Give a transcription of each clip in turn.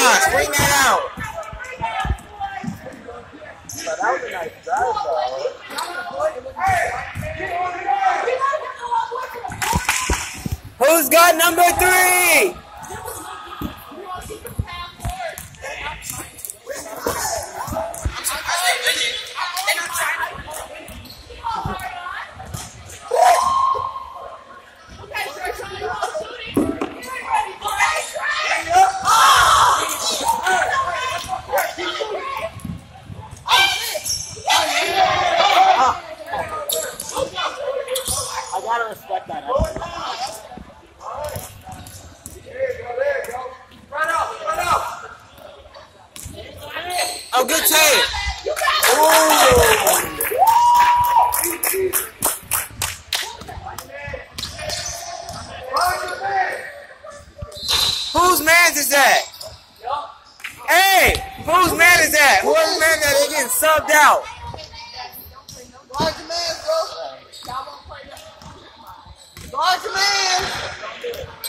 Marion, swing that out. Who's got number three? I gotta respect that. Oh, good take. Whose man is that? Hey, whose man is that? Whoever's man that they getting subbed out. Man, bro. Man.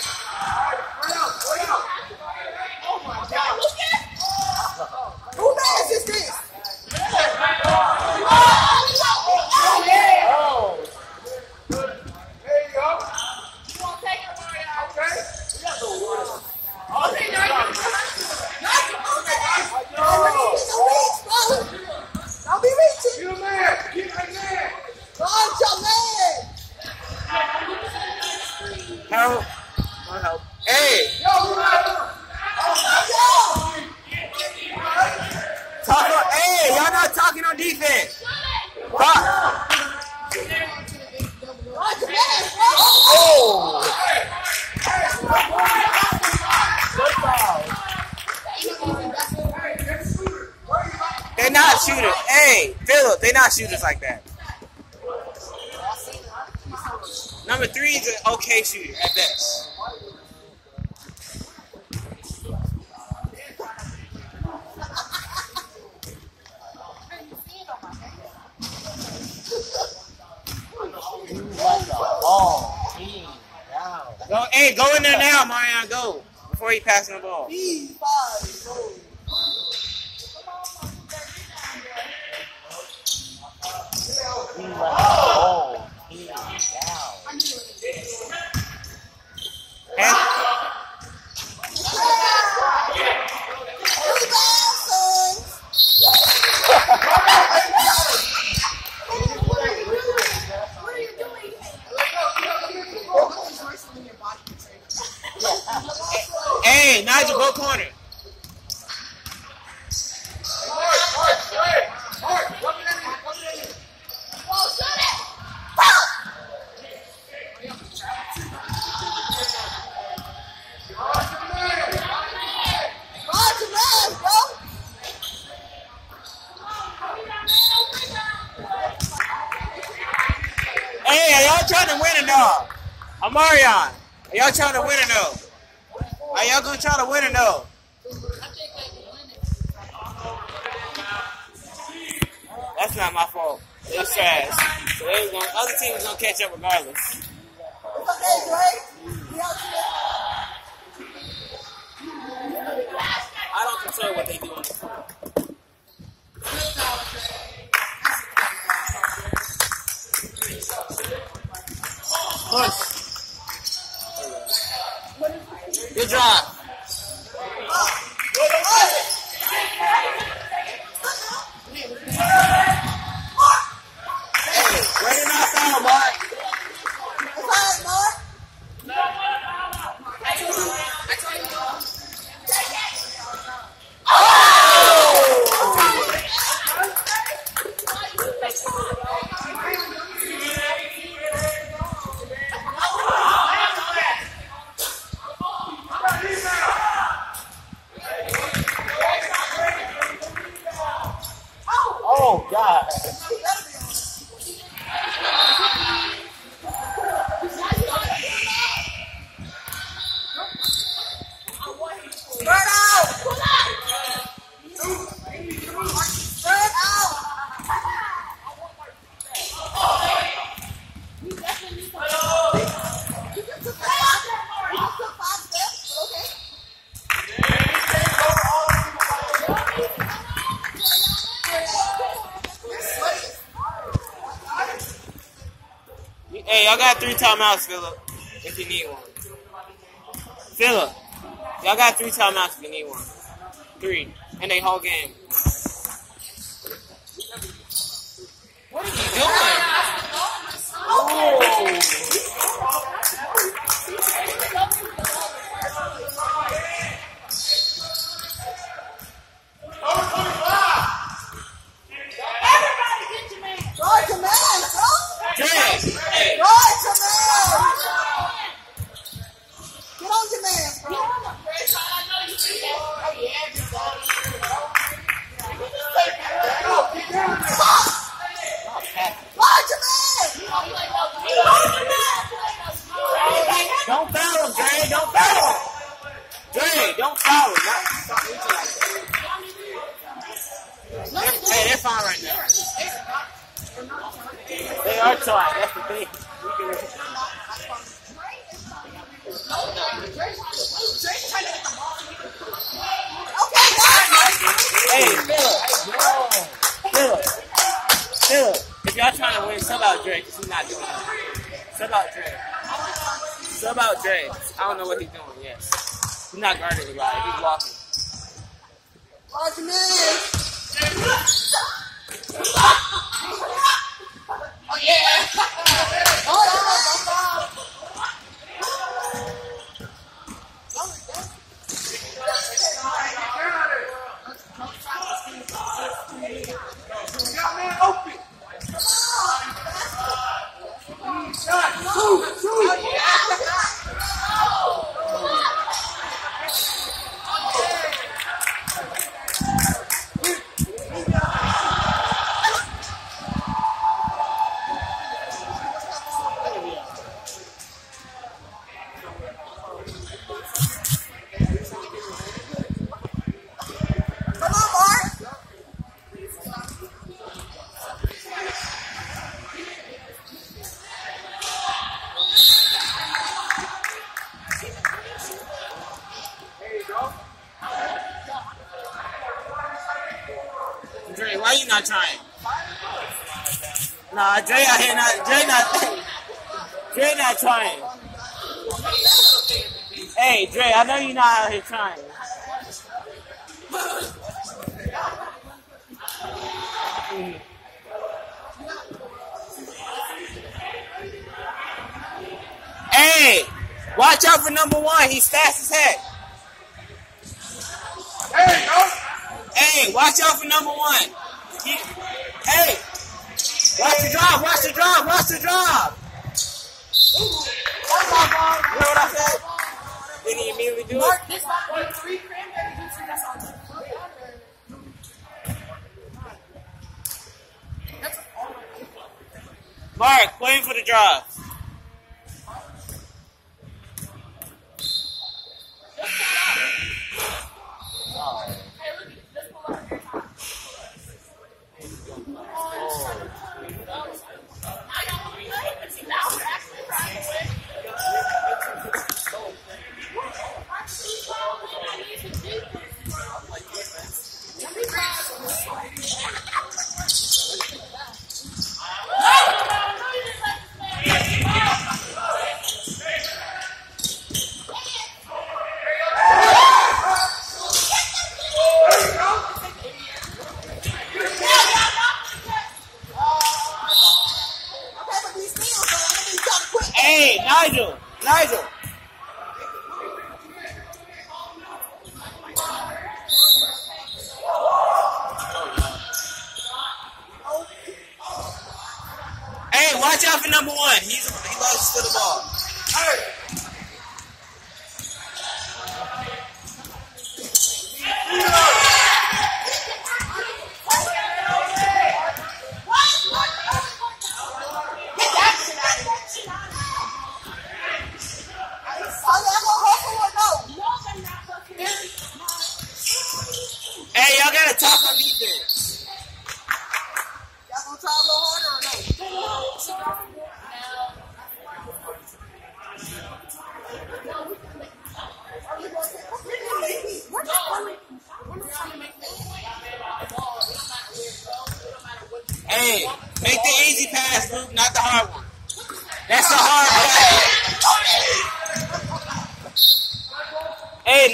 Shooters like that. Number three is an okay shooter at best. Oh, team. Go, hey, go in there now, Marion. Go before he passes the ball. Left. Oh, team down. Pass- Rebound, son. Hey, Nigel, go corner. Guard your man, bro. Hey, are y'all trying to win or no? Amarion, are y'all trying to win or no? Are y'all gonna try to win or no? That's not my fault. It was trash. So they was gonna, other team was gonna catch up regardless. Okay, Dre. We out here. I don't control what they do on the. Push. Good job. Three timeouts, Philip, if you need one. Philip, y'all got three timeouts if you need one. Three. And a whole game. What are you doing? Oh. Not guarding anybody. He's walking. Hey, Dre, I know you're not out here trying. Hey, watch out for number one. He's fast as heck. Hey, watch out for number one. He- hey, watch the drive, watch the drive, watch the drive. You know what I said? Did he immediately do? Mark, waiting for the drive. Okay,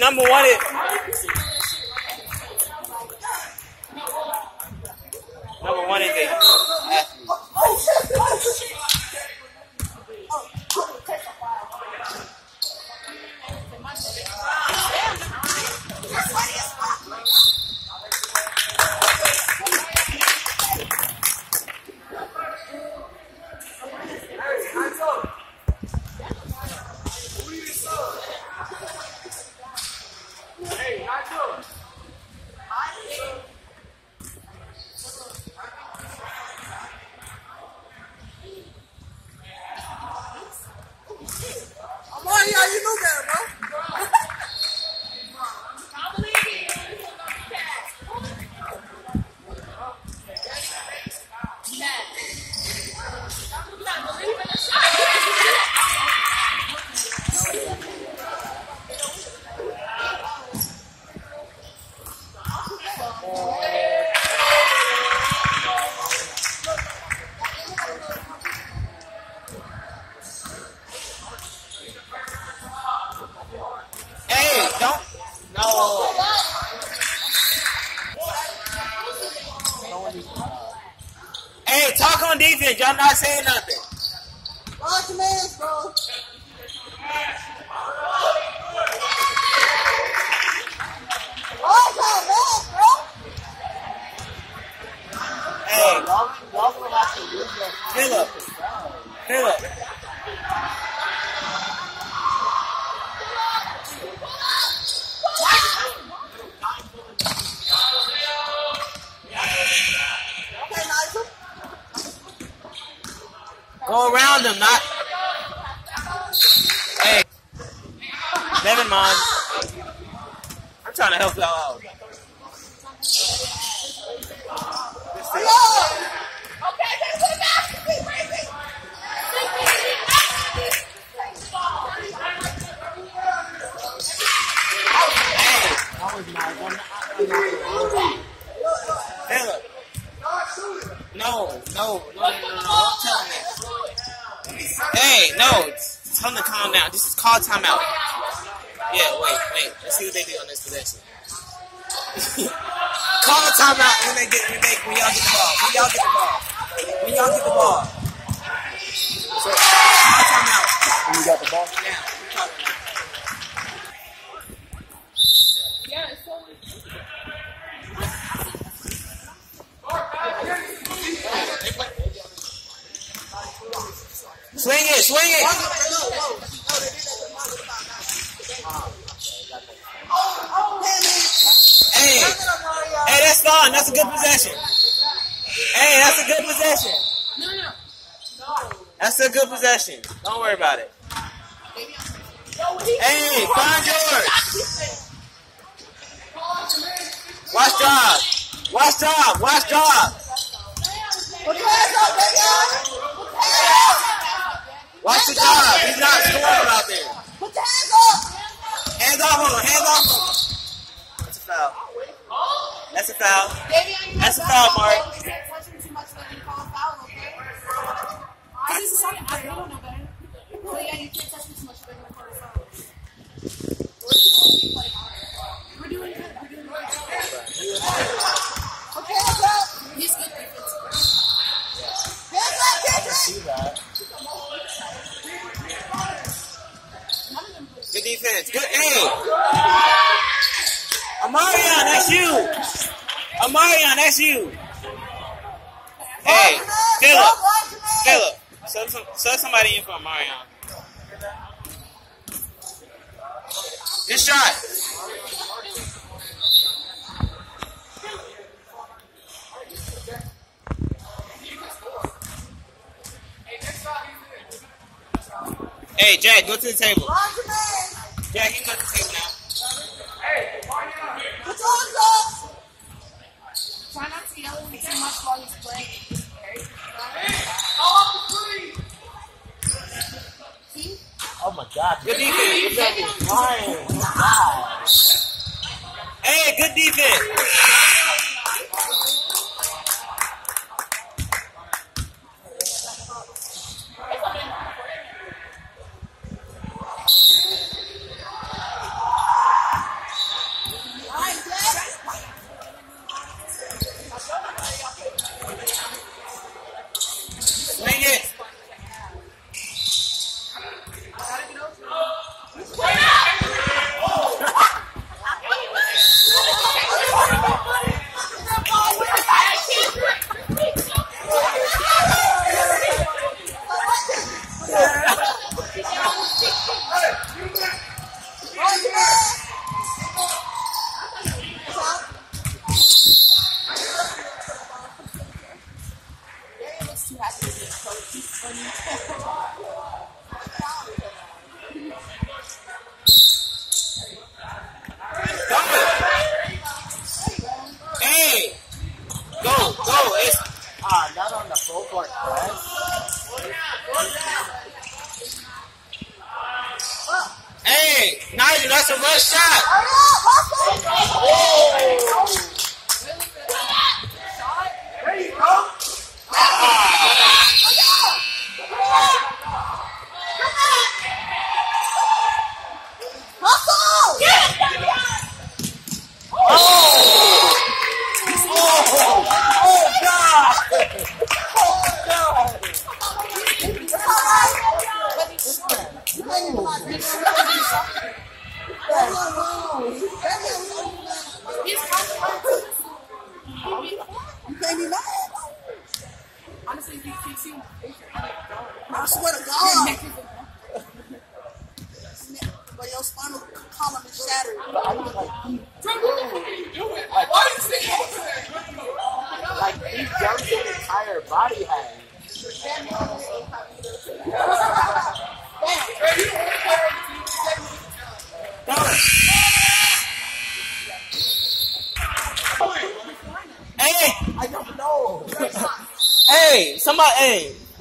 number one is. Y'all Go around them, not. Hey. Never mind. I'm trying to help y'all out. No, no, no, no, no, no. Don't tell him that. Hey, no. Tell him to calm down. This is called timeout. Yeah, wait, wait. Let's see what they do on this possession. Call a timeout when they get when they when y'all get the ball. When y'all get the ball. When y'all get the ball. So call timeout. When you got the ball. Now. Swing it, swing it. Whoa, whoa. They did that to Molly about hey. Hey, Knock it up, that's fine. That's a good possession. Hey, that's a good possession. No, no. That's a good possession. Don't worry about it. Hey, find yours. Watch job. Watch job. Watch job. Put your hands up, baby. Put your hands up. Watch the job. He's not scoring out there. Put your hands up. Hands off on him. Hands off on him. That's a foul. That's a foul. That's a foul, Mark. This is something I don't know better. But yeah, you can't touch me too much. But you're for a foul. We're doing good. We're doing good. Put your hands up. He's good defense. Hands up, kick it. See that? Defense. Good. Hey. Amarion, that's you. Amarion, that's you. Hey, Philip. Philip. Sub somebody in for Amarion. Good shot. Hey, Jack, go to the table. Watch your man. Jack, you go to the table now. Put your hands up. Try not to yell at him too much while he's playing. Oh my god. Good defense. God. Hey, good defense.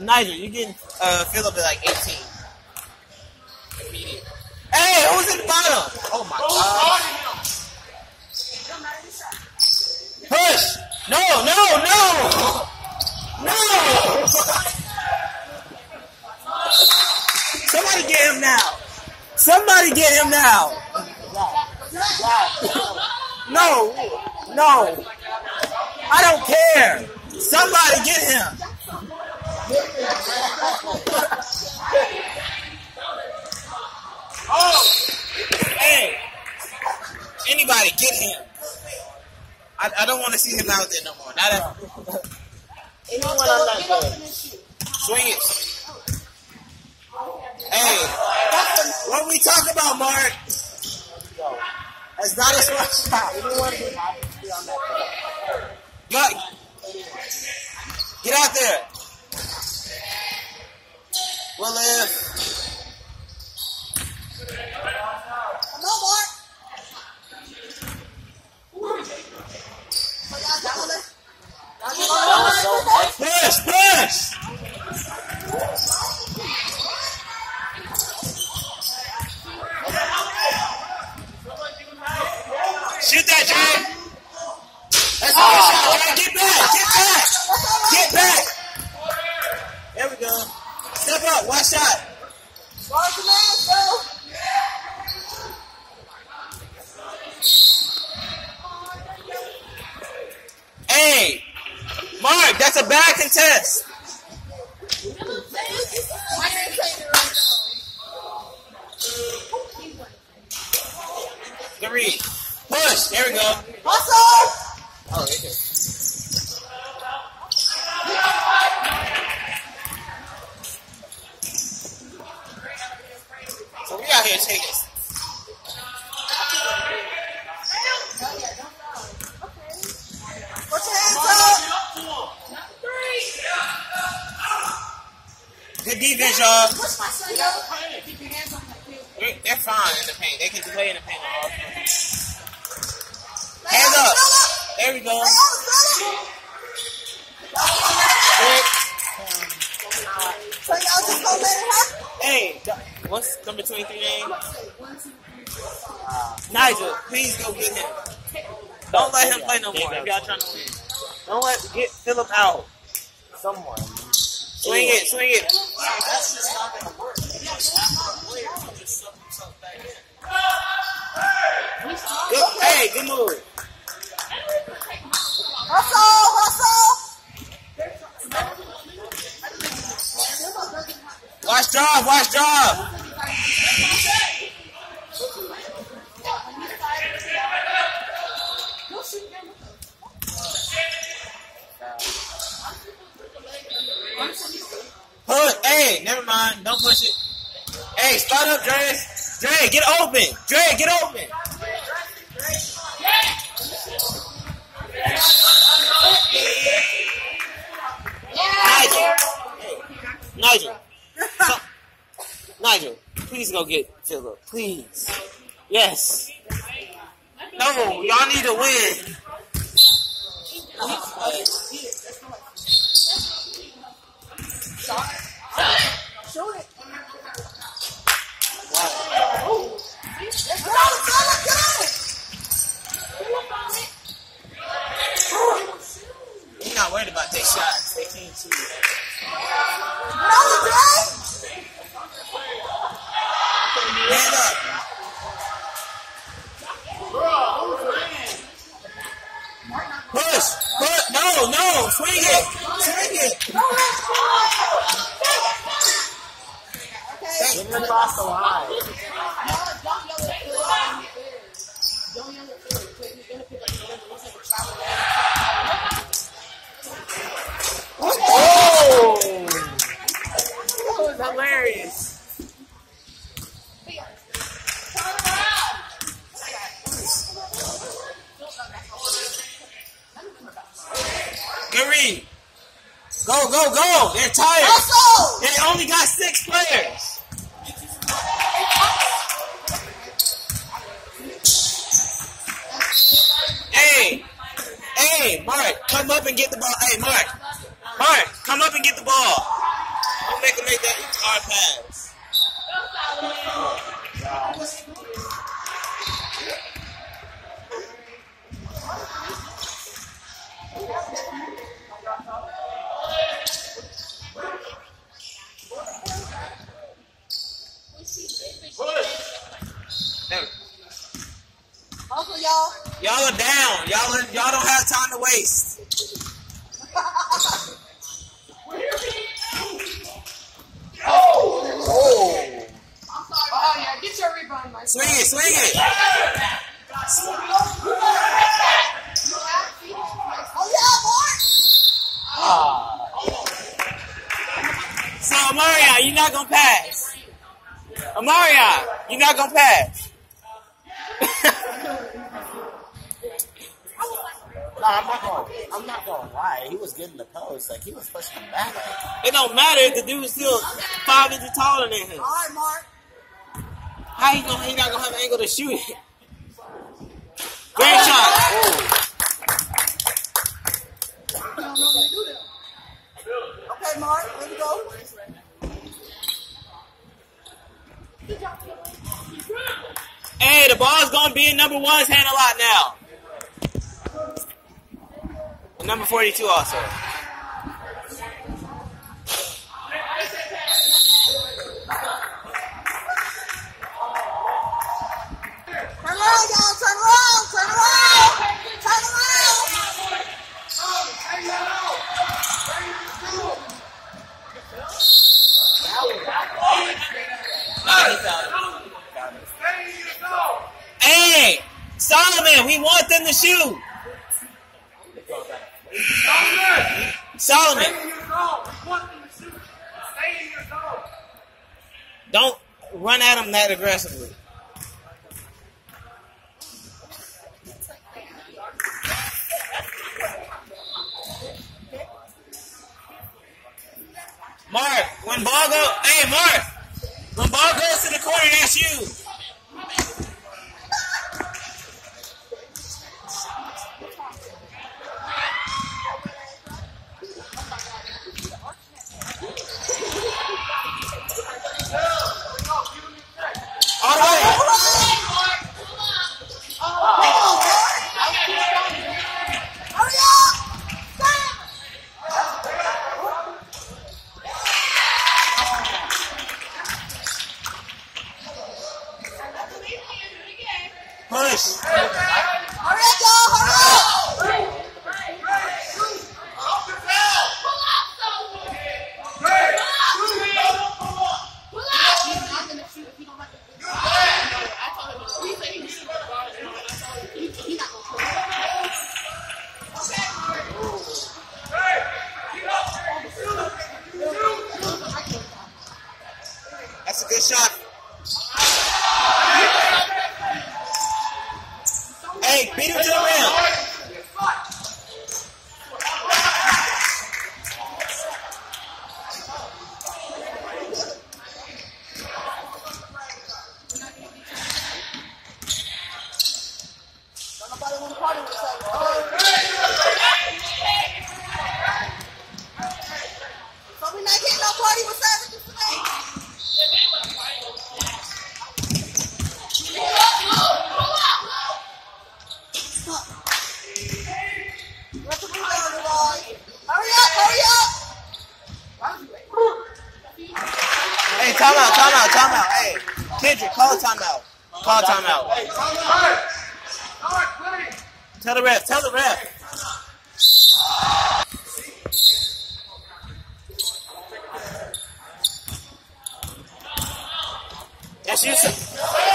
Nigel, you getting uh up at like 18. Immediate. Hey, who's in the bottom? Oh my god. Push! No, no, no! No! Somebody get him now! Somebody get him now! No, no! I don't care! Somebody get him! Oh! Hey! Anybody get him! I, I don't want to see him out there no more. Not that, Anyone swing it. Hey, what we talk about, Mark? That's not a smart shot. anyone who happens to be on that game. Mark, get out there. Well, if Come on, Mark. So y'all down there? That was so push, push. Shoot that, Jay. That's not shot, Jay. Get back, get back, get back. There we go. Step up, one shot. The man, go. Hey, Mark, that's a bad contest. What's number 23 name? Nigel, please go get him. Don't let him play no more if y'all trying to win. Don't let get Philip out. Someone. Swing it, swing it. Good, hey, good move. Hustle, hustle. Watch drive, watch drive. Hey, never mind. Don't push it. Hey, start up, Dre. Dre, get open. Dre, get open. Nigel. Nigel. Nigel, please go get Philip. Please. Yes. No, y'all need to win. Shoot it. Fella, get You're not worried about their shots. They can't shoot. Push. Push. No, no. Swing it. Swing it. Number. Looks like a child. Oh! That was hilarious. Go, go, go. They're tired. They only got six players. Hey, hey, Mark, come up and get the ball. Hey, Mark, Mark, come up and get the ball. Don't make him make that hard pass. Y'all. Are down. Y'all are, y'all don't have time to waste. Oh! Oh, yeah. Get your rebound, Mike. Swing it, swing it. Oh, yeah. Ah. So Amaria, you're not gonna pass. Amaria, you're not gonna pass. I'm not going. I'm not going lie. He was getting the post. Like he was pushing him back. it don't matter if the dude's still five inches taller than him. All right, Mark. How he gonna? He not gonna have an angle to shoot it. Great shot. You don't normally do that. Okay, Mark. Here we go. Hey, the ball's gonna be in number one's hand a lot now. And number 42 also. Turn around, y'all. Turn around. Turn around. Turn around. Nah, he fouled it. Hey, Solomon, we want them to shoot. Solomon, don't run at him that aggressively. Mark, when ball go, hey Mark, when ball goes to the corner, that's you. timeout, timeout. Hey, Kendrick, call timeout. Call timeout. Hey, timeout. Tell the ref, tell the ref. That's you, sir.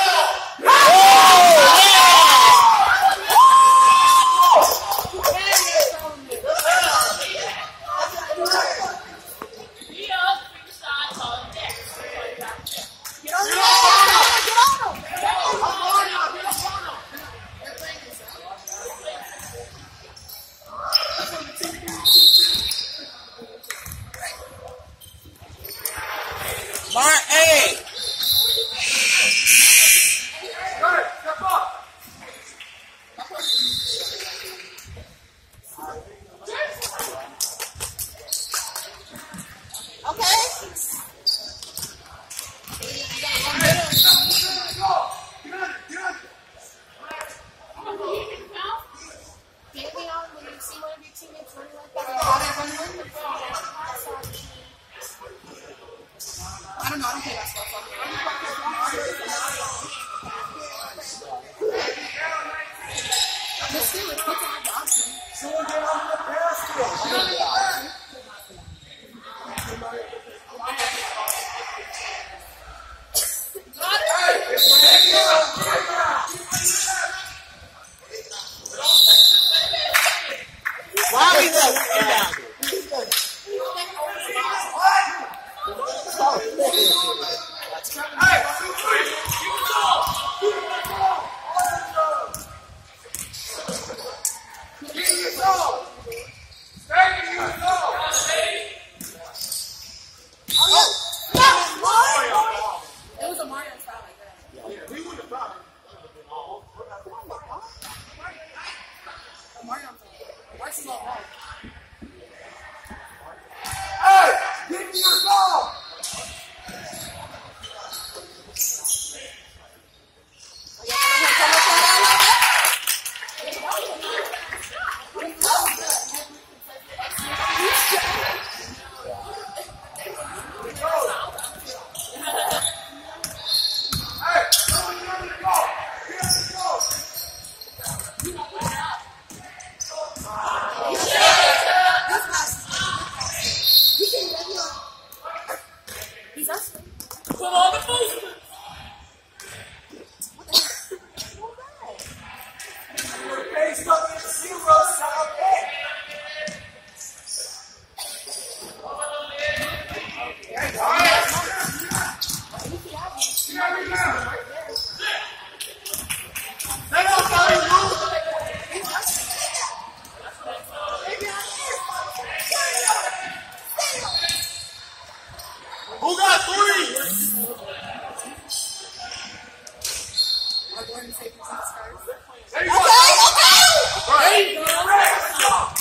Go ahead and say your scarves. Okay, okay! There you.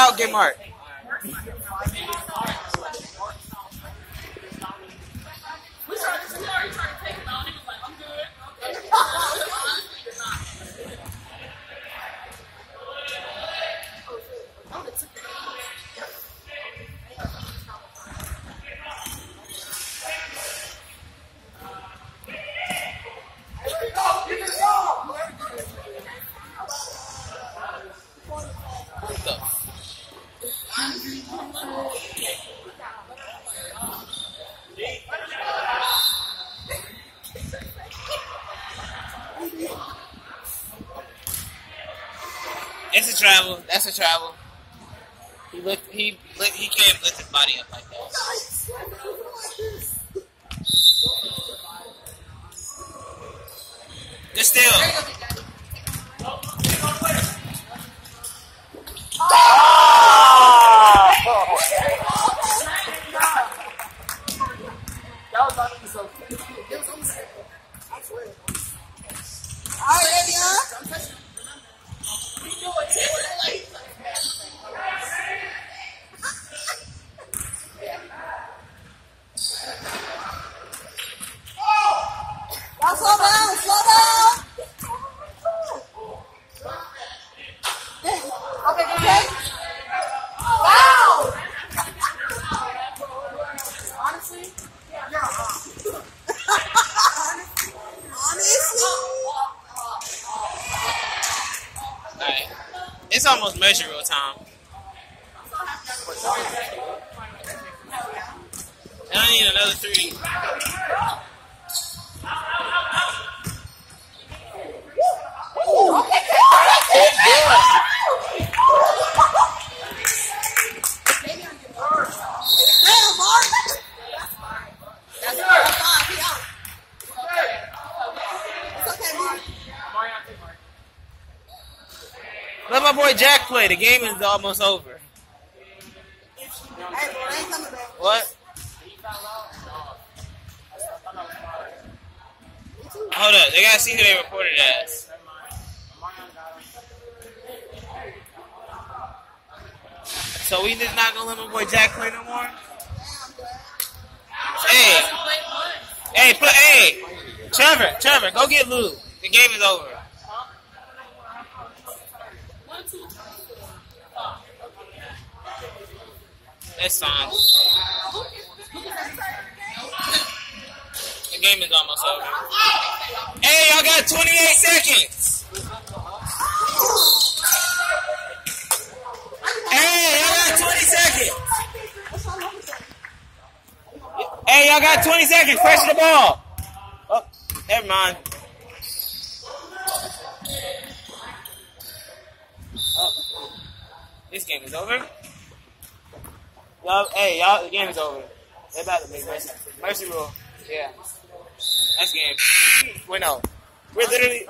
Out, get Mark. Travel. That's a travel. He lift, he lift, he can't lift his body up like The game is almost over. What? Hold up. They gotta see who they reported as. So we just not gonna let my boy Jack play no more? Hey. Hey, put hey. Trevor, Trevor, go get Lou. The game is over. That's fine. The game is almost over. Hey, y'all got 28 seconds. Hey, y'all got 20 seconds. Hey, y'all got 20 seconds. Pressure the ball. Oh, never mind. Oh, this game is over. Y'all, hey, y'all, the game is over. They about to make mercy. Mercy rule. Yeah. That's game. Wait, no. We're literally.